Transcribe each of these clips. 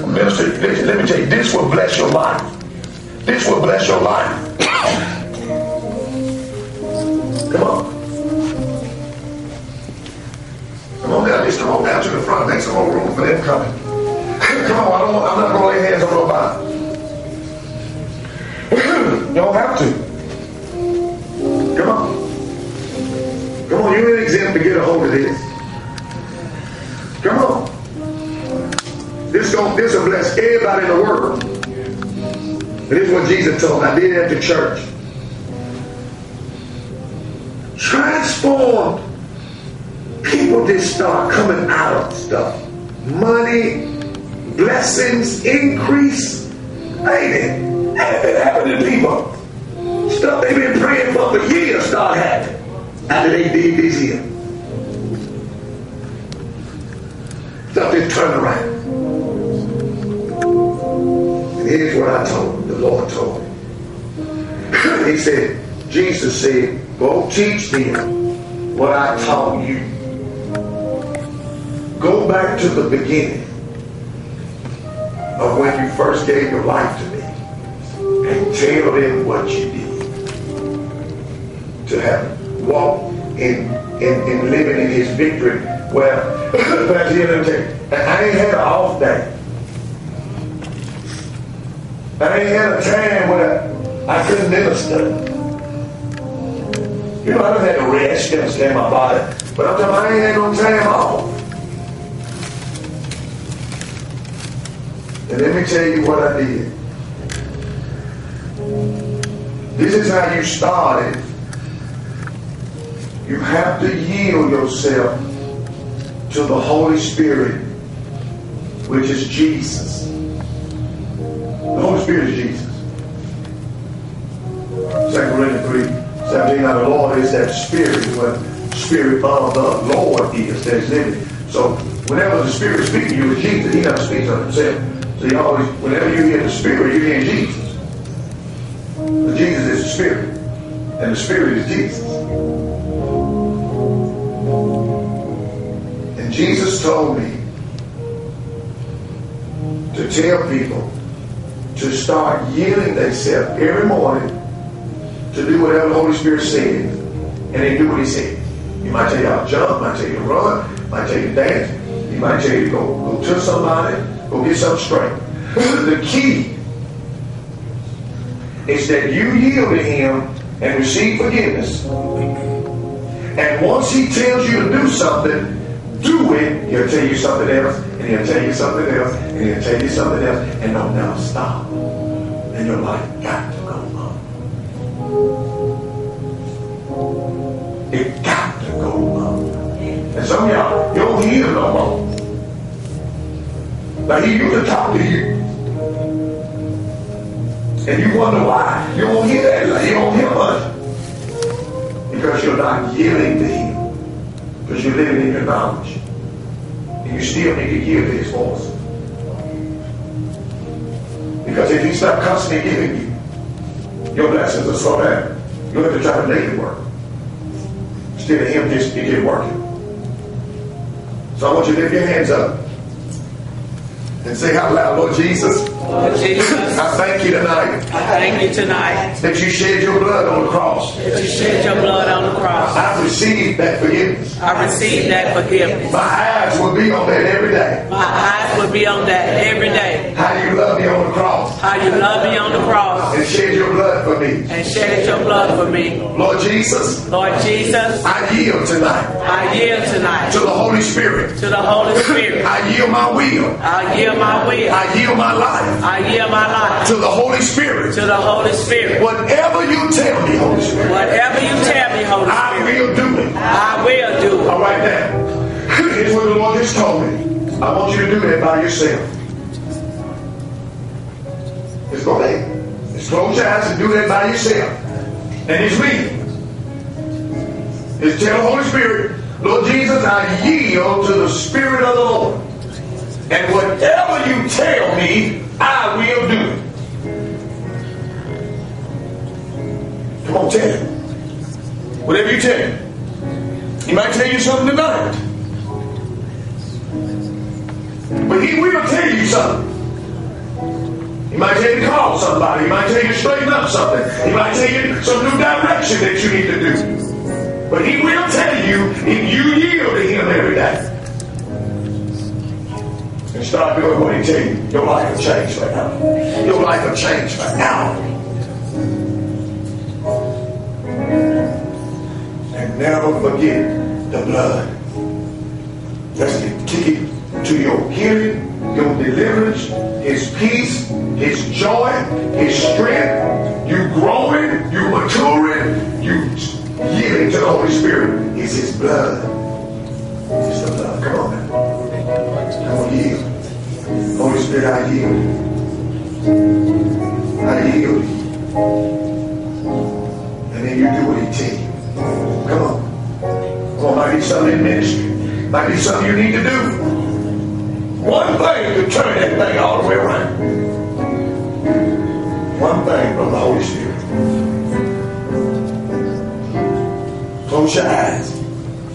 Minister, let me tell you, this will bless your life. This will bless your life. Come on. Come on down, just come on down to the front. Make some more room for them coming. Come on, I don't, I'm not going to lay hands on nobody. you don't have to. Come on. Come on, you ain't exempt to get a hold of this. This this will bless everybody in the world. And this is what Jesus told me. I did at the church. Transformed. People just start coming out of stuff. Money, blessings, increase. Ain't it? Ain't it happening to people? Stuff they've been praying for for years start happening after they did this here. Stuff just turn around. What I told him, the Lord told me. he said, Jesus said, go teach them what I taught you. Go back to the beginning of when you first gave your life to me and tell them what you did to have walked in, in, in living in his victory. Well, I ain't had an off day. I ain't had a time where I couldn't minister. You know, I don't have to rest, you understand my body. But I'm talking about I ain't had no time off. And let me tell you what I did. This is how you started. You have to yield yourself to the Holy Spirit, which is Jesus. Spirit is Jesus. 2 Corinthians 3 17. Now the Lord is that Spirit, what Spirit of the Lord he is that is living. So whenever the Spirit speaks to you, it's Jesus. He never speaks of himself. So you always, whenever you hear the Spirit, you hear Jesus. But Jesus is the Spirit. And the Spirit is Jesus. And Jesus told me to tell people to start yielding themselves every morning to do whatever the Holy Spirit said. And they do what he said. He might tell you to jump, might tell you to run, might tell you to dance, he might tell you to go, go to somebody, go get something straight. the key is that you yield to him and receive forgiveness. And once he tells you to do something, do it, he'll tell you something else, and he'll tell you something else, and he'll tell you something else, and don't never stop. And your life got to go on. It got to go on. And some of y'all, you don't hear no more. Like he used to talk to you. And you wonder why. You don't hear that. You don't hear much. Because you're not yielding to him. You're living in your knowledge. And you still need to give to his voice. Because if he's not constantly giving you, your blessings will slow down. You'll have to try to make it work. Instead of him just to get working. So I want you to lift your hands up and say out loud, Lord Jesus, Lord Jesus, I thank you tonight I thank you tonight that you shed your blood on the cross. that you shed your blood on the cross. I received that forgiveness. I received that forgiveness. My eyes will be on that every day. My eyes will be on that every day. How you love me on the cross How you love me on the cross and shed your blood for me. and shed your blood for me. Lord Jesus, Lord Jesus, I yield tonight I yield tonight to the Holy Spirit. to the Holy Spirit. I yield my will. I yield my will. I yield my life I yield my life to the Holy Spirit. to the Holy Spirit. Whatever you tell me, Holy Spirit, Whatever you tell me, Holy Spirit. I will do it. I will do All it. right now. Here's what the Lord just told me. I want you to do that by yourself. Just go ahead. Just close your eyes and do that by yourself. And it's me. Just tell the Holy Spirit, Lord Jesus, I yield to the Spirit of the Lord. And whatever you tell me, I will do it. Come on, tell him. Whatever you tell him. He might tell you something tonight. But he will tell you something. Might tell you to call somebody. He might tell you to straighten up something. He might tell you some new direction that you need to do. But he will tell you if you yield to him every day. And start doing what he tells you. Your life will change right now. Your life will change right now. And never forget the blood. Let's kick it to your healing, your deliverance, his peace, his joy, his strength. You growing, you maturing, you yielding to the Holy Spirit. It's his blood. It's the blood. Come on. Come on, yield. Holy Spirit, I yield. I yield. And then you do what he tells you. Come on. Come on, might be something in ministry. Might be something you need to do. To turn that thing all the way around. One thing from the Holy Spirit. Close your eyes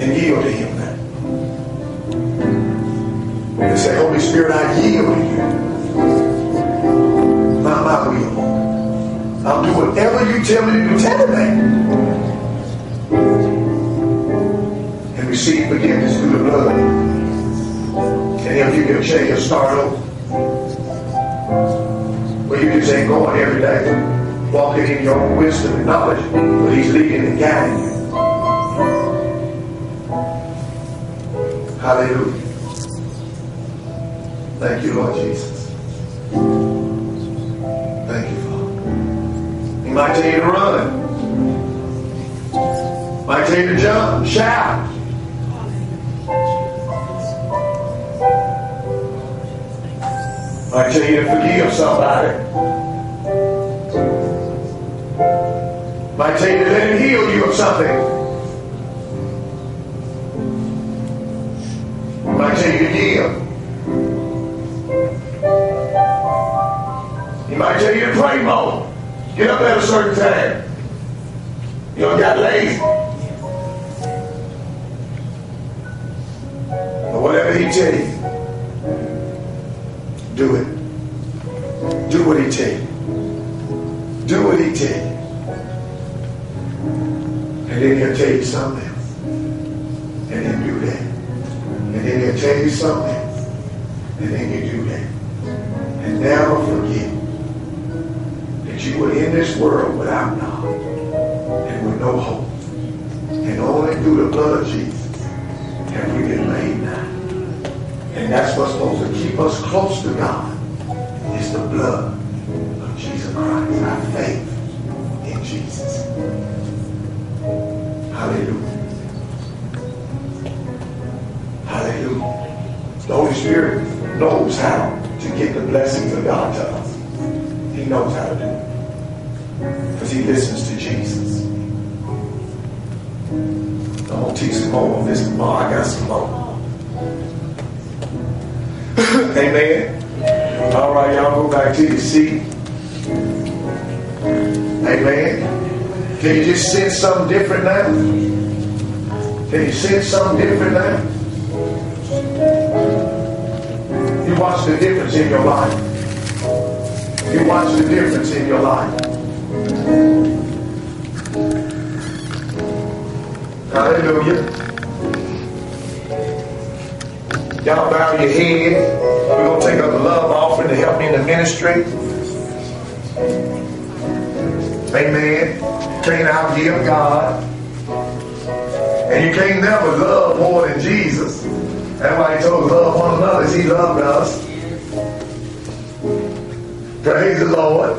and yield to Him now. And say, Holy Spirit, I yield to you. Not my will. I'll do whatever you tell me to do. Tell me that. And receive forgiveness through the blood. And give you a change of start over. But you just ain't going every day, walking in your own wisdom and knowledge, but He's leading and guiding you. Hallelujah. Thank you, Lord Jesus. Thank you, Father. He might tell you to run. Might tell you to jump, shout. Might tell you to forgive somebody. Might tell you to let him heal you of something. Might tell you to give. He might tell you to pray more. Get up at a certain time. You don't got lazy. But whatever he tell you, do it. Do what he you. Do what he you. And then he'll tell you something. And then do that. And then he'll tell you something. And then you do that. And never forget that you were in this world without God and with no hope. And only through the blood of Jesus have we been made now. And that's what's supposed to keep us close to God is the blood of Jesus Christ, our faith in Jesus. Hallelujah. Hallelujah. The Holy Spirit knows how to get the blessings of God to us. He knows how to do it. Because he listens to Jesus. I'm going to teach some more on oh, this tomorrow. I got some more. Amen. All right, y'all go back to your seat. Amen. Can you just sense something different now? Can you sense something different now? You watch the difference in your life. You watch the difference in your life. Hallelujah. Y'all bow your head. We're going to take a love offering to help me in the ministry. Amen. Can't outgive God. And you can't never love more than Jesus. That's why he told us love one another as he loved us. Praise the Lord.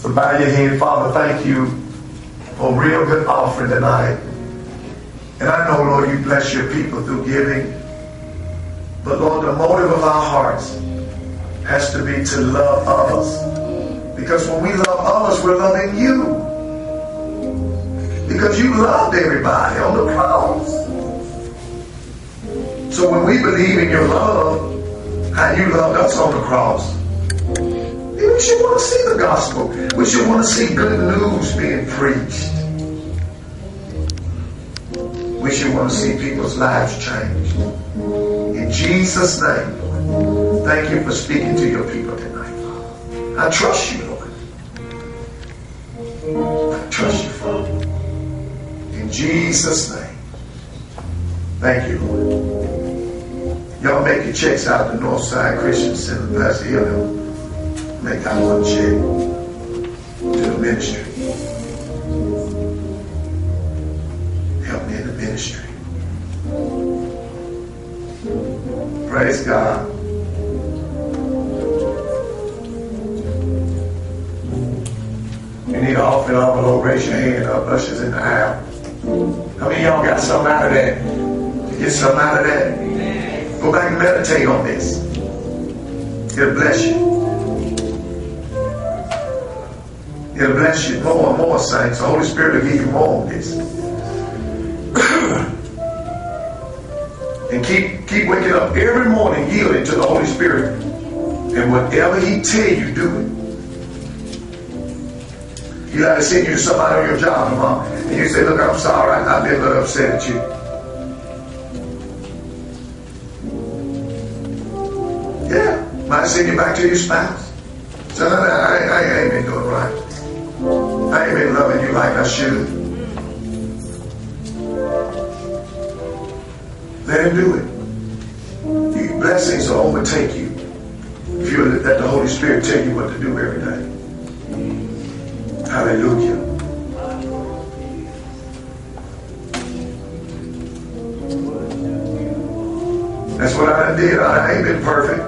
So bow your head, Father. Thank you for a real good offering tonight. And I know, Lord, you bless your people through giving. But Lord, the motive of our hearts has to be to love others. Because when we love others, we're loving you. Because you loved everybody on the cross. So when we believe in your love, how you loved us on the cross, we should want to see the gospel. We should want to see good news being preached. We should want to see people's lives changed. In Jesus' name, Lord. thank you for speaking to your people tonight. I trust you, Lord. I trust you, Father. In Jesus' name. Thank you, Lord. Y'all make your checks out to Northside Christian Center. Pastor Hill, make out one check to the ministry. Praise God. You need to offer up offering envelope, raise your hand up, ushers in the aisle. How many y'all got something out of that? Get something out of that? Go back and meditate on this. It'll bless you. It'll bless you more and more, saints. The Holy Spirit will give you more of this. and keep keep waking up every morning yielding to the Holy Spirit. And whatever He tell you, do it. Like to send you to somebody on your job tomorrow. And you say, look, I'm sorry. I've been a little upset at you. Yeah. Might send you back to your spouse. So I, I, I ain't been doing right. I ain't been loving you like I should. Let him do it. Blessings will overtake you if you let the Holy Spirit tell you what to do every day. Hallelujah. That's what I did. I ain't been perfect.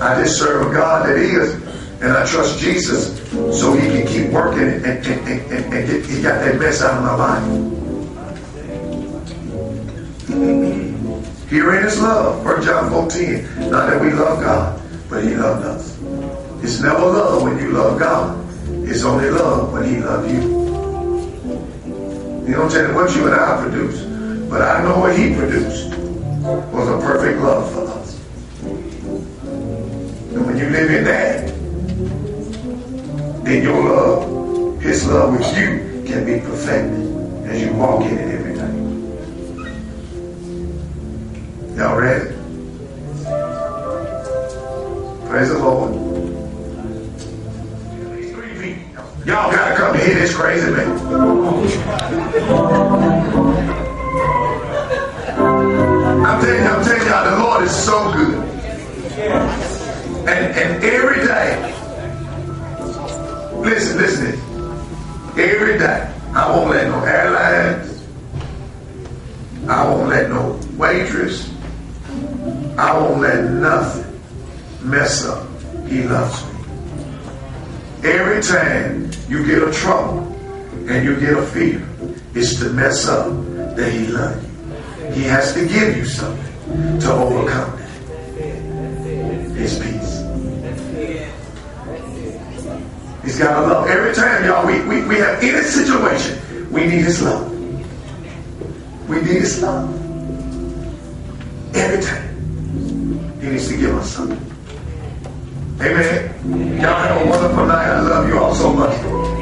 I just serve a God that is, and I trust Jesus so he can keep working and, and, and, and, and get, he got that mess out of my life. Herein is love. 1 John 14. Not that we love God, but he loved us. It's never love when you love God. It's only love when he loved you. You what I'm? What you and I produced. But I know what he produced was a perfect love for us. And when you live in that, then your love, his love with you can be perfected as you walk in it every Y'all ready? Praise the Lord. Y'all gotta come hear this crazy man. I'm telling you, I'm telling y'all, the Lord is so good. Time you get a trouble and you get a fear, it's to mess up that he loves you. He has to give you something to overcome that. His peace. He's got a love. Every time, y'all, we, we, we have any situation, we need his love. We need his love. Every time. He needs to give us something. Amen. Y'all have a wonderful night. I love you all so much.